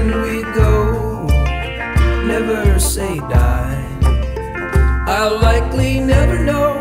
when we go, never say die. I'll likely never know.